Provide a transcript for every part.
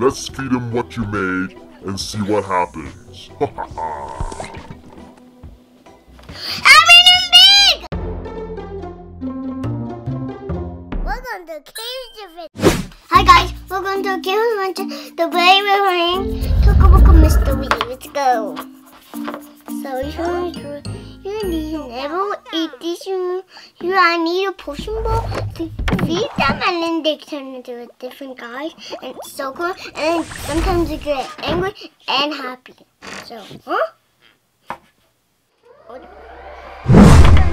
Let's feed him what you made and see what happens. Ha ha ha. Hi guys, welcome to Cage Adventure. The way we're playing Toca Boca Mystery. Let's go. So you need level 80. You I need a potion ball to feed them and then they turn into a different guy and it's so cool and then sometimes they get angry and happy. So huh? A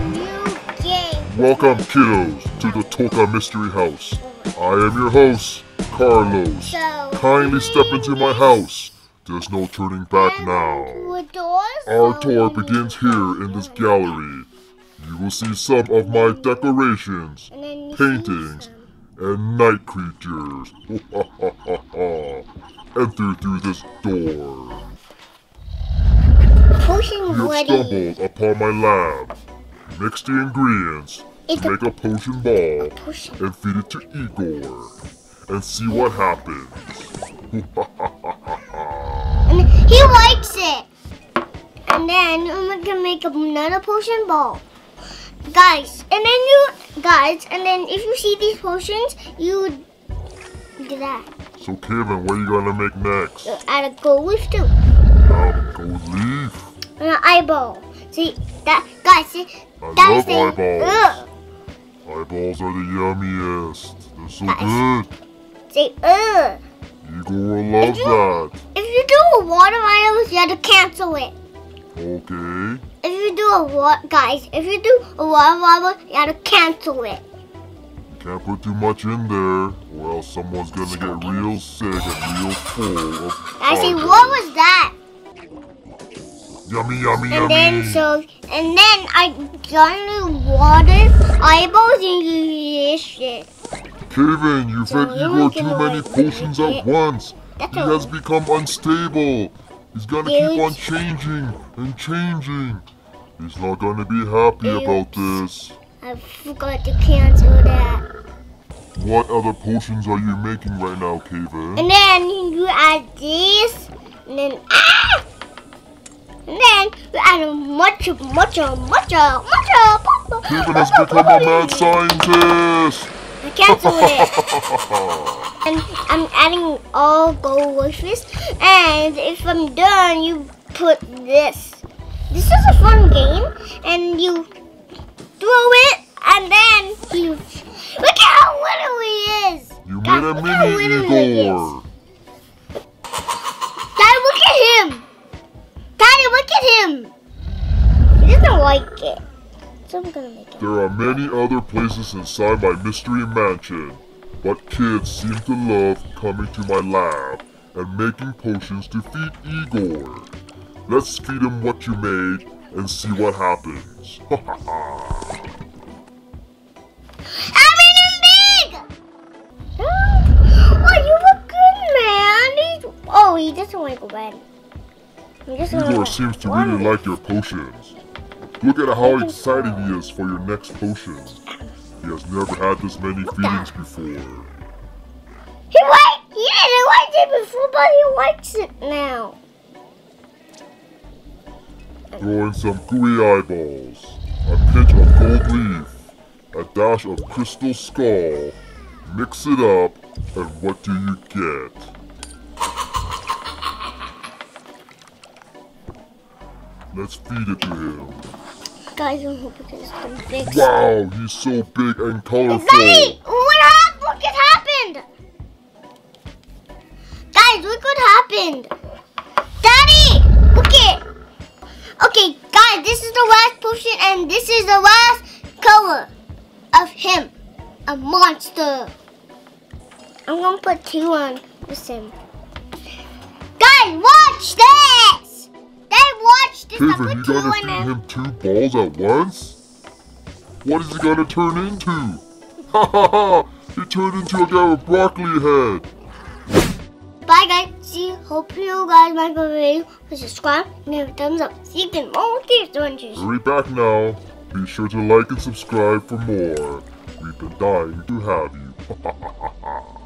new game. Welcome, kiddos, to the Toca Mystery House. I am your host, Carlos. So Kindly step into my house. There's no turning back now. Our tour begins here in this gallery. You will see some of my decorations, paintings, and night creatures. Enter through this door. Potion You have stumbled upon my lab. Mix the ingredients It's to make a potion ball potion. and feed it to Igor. And see what happens. He likes it. And then I'm gonna make another potion ball. Guys, and then you guys, and then if you see these potions, you do that. so Kaven, what are you gonna make next? Add a gold leaf too. Um, gold leaf. And an eyeball. See that guys, see I that love is the eyeballs. ugh. Eyeballs are the yummiest. They're so Guys. good. Say ugh. Igor will love you- that. If you do a water virus, you have to cancel it. Okay. If you do a what guys, if you do a water virus, you have to cancel it. You can't put too much in there, or else someone's gonna get real sick and real full of I see what was that? Yummy, yummy, yummy. And yummy. then so and then I got into water eyeballs and you shit. Kaven, you So fed you're Igor too many potions at once. That's He has become unstable. He's gonna keep on changing and changing. He's not gonna be happy about this. I forgot to cancel that. What other potions are you making right now, Kaven? And then you add this and then ah and then you add a much much much much Kaven has become a mad scientist! I canceled it. and I'm adding all gold wishes. And if I'm done, you put this. This is a fun game, and you throw it, and then you look at how little he is. You Guys, made a how mini little he Igor! So I'm gonna make it. There are many other places inside my mystery mansion, but kids seem to love coming to my lab and making potions to feed Igor. Let's feed him what you made and see what happens. Ha ha ha. I made him big! Oh, you look good, man. Oh, he doesn't want to go bad. Igor seems to really like your potions. Look at how excited he is for your next potion. He has never had this many feedings before. He like he didn't like it before, but he likes it now. Throw in some gooey eyeballs, a pinch of gold leaf, a dash of crystal skull, mix it up, and what do you get? Let's feed it to him. Guys, I'm hoping it's the big. Wow, he's so big and colorful. Daddy, what happened? Look, it happened. Guys, look what happened. Daddy, look it. Okay, guys, this is the last potion, and this is the last color of him, a monster. I'm gonna put two on with him. Guys, watch this. Kaven, you gonna feed him. him two balls at once? What is he gonna turn into? Ha ha ha! He turned into a guy with broccoli head. Bye guys. See, hope you guys like my video. Please subscribe and give a thumbs up. See you again. More Gears Adventures. Hurry back now. Be sure to like and subscribe for more. We've been dying to have you.